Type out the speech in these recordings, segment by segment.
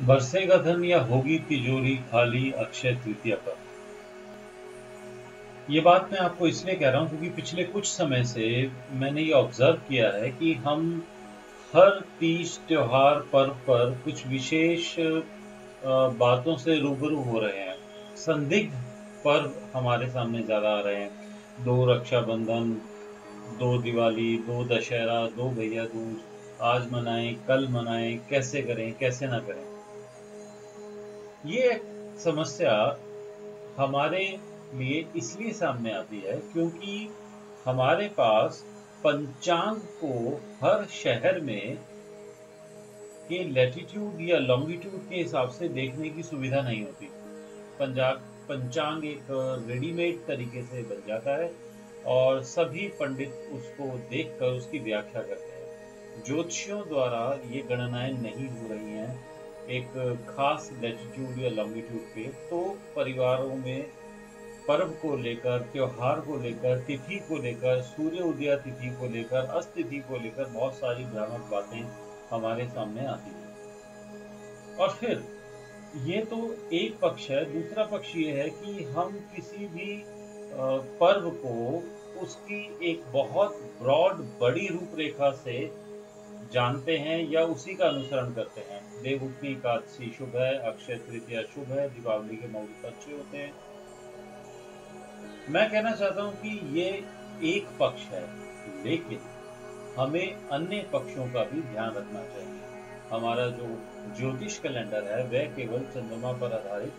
बरसेगा धन या होगी तिजोरी, खाली, अक्षय, तृतीया पर। ये बात मैं आपको इसलिए कह रहा हूँ क्योंकि पिछले कुछ समय से मैंने ये ऑब्ज़र्व किया है कि हम हर तीज त्योहार पर्व पर कुछ विशेष बातों से रूबरू हो रहे हैं। संदिग्ध पर्व हमारे सामने ज़्यादा आ रहे हैं। दो रक्षाबंधन, दो दिवाली, दो दशहरा, दो भैया दूज, आज मनाएँ, कल मनाएँ, कैसे करें, कैसे ना करें। ये समस्या हमारे लिए इसलिए सामने आती है क्योंकि हमारे पास पंचांग को हर शहर में के लैटिट्यूड या लॉन्गिट्यूड के हिसाब से देखने की सुविधा नहीं होती। पंजाब, पंचांग एक रेडीमेड तरीके से बन जाता है और सभी पंडित उसको देखकर उसकी व्याख्या करते हैं। ज्योतिषियों द्वारा ये गणनाएँ नहीं हो रही हैं। एक खास लेटीट्यूड या लॉन्गिट्यूड पे तो परिवारों में पर्व को लेकर, त्योहार को लेकर, तिथि को लेकर, सूर्य उदय तिथि को लेकर, अस्त तिथि को लेकर बहुत सारी भ्रामक बातें हमारे सामने आती हैं। और फिर, ये तो एक पक्ष है, दूसरा पक्ष ये है कि हम किसी भी पर्व को उसकी एक बहुत ब्रॉड, बड़ी रूपरेखा से जानते हैं या उसी का अनुसरण करते हैं। देवउठनी एकादशी शुभ है, अक्षय तृतीया शुभ है, दीपावली के मुहूर्त अच्छे होते हैं। मैं कहना चाहता हूँ कि ये एक पक्ष है, लेकिन हमें अन्य पक्षों का भी ध्यान रखना चाहिए। हमारा जो ज्योतिष कैलेंडर है, वह केवल चंद्रमा पर आधारित,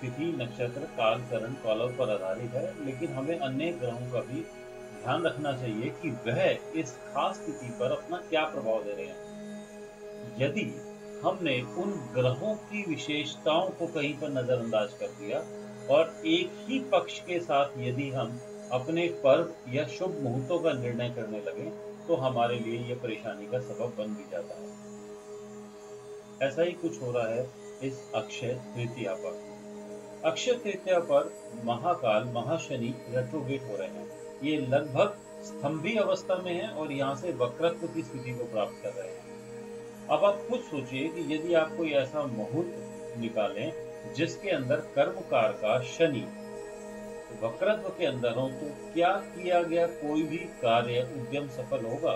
तिथि, नक्षत्र, काल करण कौलव पर आधारित है, लेकिन हमें अन्य ग्रहों का भी ध्यान रखना चाहिए कि वह इस खास स्थिति पर अपना क्या प्रभाव दे रहे हैं। यदि हमने उन ग्रहों की विशेषताओं को कहीं पर नजरअंदाज कर दिया और एक ही पक्ष के साथ यदि हम अपने पर्व या शुभ मुहूर्तों का निर्णय करने लगे तो हमारे लिए यह परेशानी का सबब बन भी जाता है। ऐसा ही कुछ हो रहा है इस अक्षय तृतीया पर। अक्षय तृतीया पर महाकाल, महाशनि रेट्रोगेट हो रहे हैं। ये लगभग स्तंभी अवस्था में है और यहाँ से वक्रत्व की स्थिति को प्राप्त कर रहे हैं। अब आप खुद सोचिए कि यदि आप कोई ऐसा मुहूर्त निकालें जिसके अंदर कर्मकार का शनि वक्रत्व के अंदर हो तो क्या किया गया? कोई भी कार्य उद्यम सफल होगा?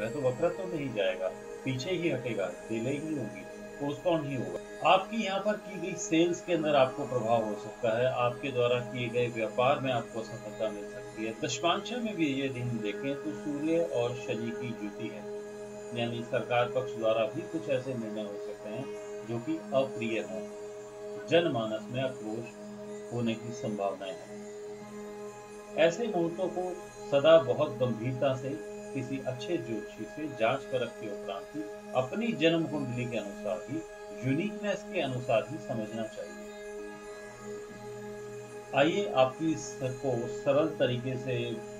वह तो वक्रत्व में ही जाएगा, पीछे ही हटेगा, डिले ही होगी पोस्टपोन ही होगा। आपकी यहाँ पर की गई सेल्स के अंदर आपको प्रभाव हो सकता है, आपके द्वारा किए गए व्यापार में आपको सफलता मिल सकती है। दशमांश में भी ये दिन देखें तो सूर्य और शनि की जुटी है, यानी सरकार पक्ष द्वारा भी कुछ ऐसे निर्णय हो सकते हैं जो कि अप्रिय हों। जनमानस में आक्रोश होने की संभावनाएँ हैं। ऐसे मुहूर्तों को सदा बहुत गंभीरता से, किसी अच्छे ज्योतिषी से जाँच परख के उपरांत अपनी जन्म कुंडली के अनुसार ही यूनिकनेस के अनुसार ही समझना चाहिए। आइए आपकी को सरल तरीके से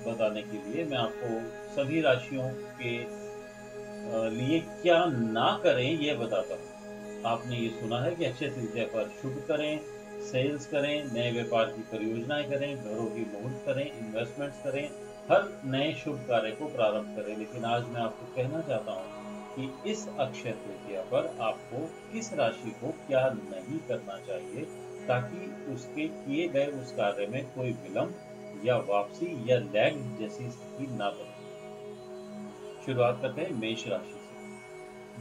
बताने के लिए मैं आपको सभी राशियों के लिए क्या ना करें ये बताता हूँ। आपने ये सुना है कि अक्षय तृतीया पर शुभ करें, सेल्स करें, नए व्यापार की परियोजनाएँ करें, घरों की मुहूर्त करें इन्वेस्टमेंट्स करें, हर नए शुभ कार्य को प्रारंभ करें। लेकिन आज मैं आपको कहना चाहता हूँ कि इस अक्षय तृतीया पर आपको किस राशि को क्या नहीं करना चाहिए ताकि उसके किए गए उस कार्य में कोई विलंब या वापसी या लैग जैसी स्थिति ना बने। शुरुआत करते हैं मेष राशि से।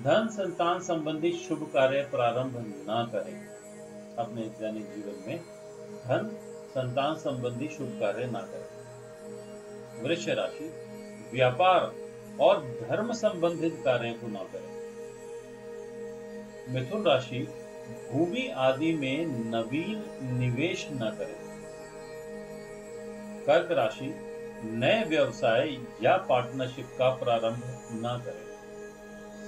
धन संतान संबंधी शुभ कार्य प्रारंभ ना करें। अपने दैनिक जीवन में धन संतान संबंधी शुभ कार्य ना करें। वृक्ष राशि, व्यापार और धर्म संबंधित कार्य को ना करें। मिथुन राशि, भूमि आदि में नवीन निवेश न करें। कर्क राशि, नए व्यवसाय या पार्टनरशिप का प्रारंभ न करें।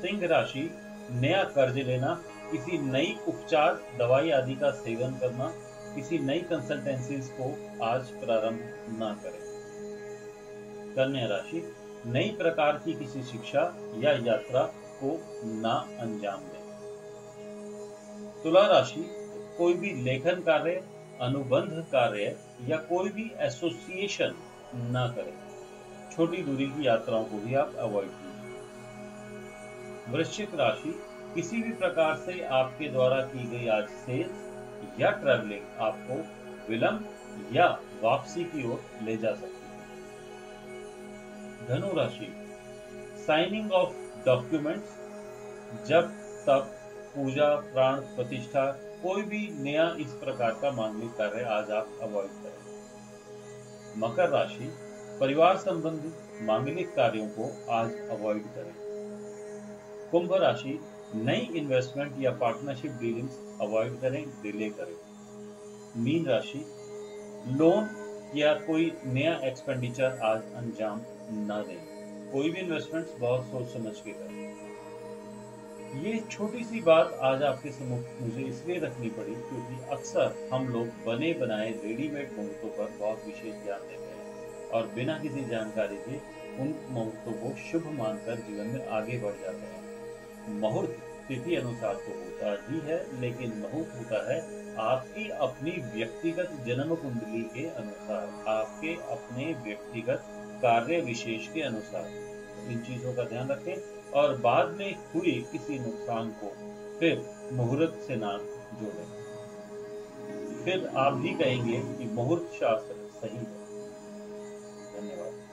सिंह राशि, नया कर्ज लेना, किसी नई उपचार, दवाई आदि का सेवन करना, किसी नई कंसल्टेंसीज को आज प्रारंभ न करें। कन्या राशि नई प्रकार की किसी शिक्षा या यात्रा को ना अंजाम दें। तुला राशि, कोई भी लेखन कार्य, अनुबंध कार्य या कोई भी एसोसिएशन ना करें। छोटी दूरी की यात्राओं को भी आप अवॉइड कीजिए। वृश्चिक राशि, किसी भी प्रकार से आपके द्वारा की गई आज सेल्स या ट्रैवलिंग आपको विलंब या वापसी की ओर ले जा सकती है। धनु राशि साइनिंग ऑफ़ डॉक्यूमेंट्स जब तक पूजा, प्राण प्रतिष्ठा, कोई भी नया इस प्रकार का मांगलिक कार्य आज आप अवॉइड करें। मकर राशि, परिवार संबंधित मांगलिक कार्यों को आज अवॉइड करें। कुंभ राशि, नई इन्वेस्टमेंट या पार्टनरशिप डीलिंग्स अवॉइड करें डिले करें। मीन राशि लोन या कोई नया एक्सपेंडिचर आज अंजाम न दें। कोई भी इन्वेस्टमेंट्स बहुत सोच समझ के करें। ये छोटी सी बात आज आपके सम्मुख मुझे इसलिए रखनी पड़ी क्योंकि अक्सर हम लोग बने बनाए रेडीमेड मुहूर्तों पर बहुत विशेष ध्यान देते हैं और बिना किसी जानकारी के उन मुहूर्तों को शुभ मानकर जीवन में आगे बढ़ जाते हैं। मुहूर्त तिथि अनुसार तो होता ही है, लेकिन मुहूर्त होता है आपकी अपनी व्यक्तिगत जन्म कुंडली के अनुसार। आपके अपने व्यक्तिगत कार्य विशेष के अनुसार। इन चीज़ों का ध्यान रखें और बाद में हुए किसी नुकसान को फिर मुहूर्त से ना जोड़ें। फिर आप भी कहेंगे कि मुहूर्त शास्त्र सही है। धन्यवाद।